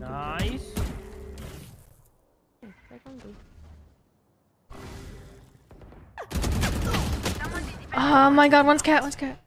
Nice. Oh my god, one's cat, one's cat.